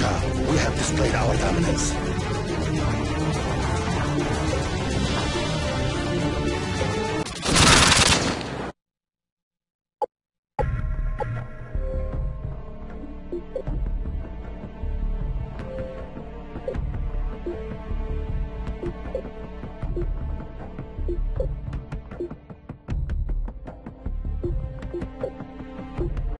We have displayed our dominance.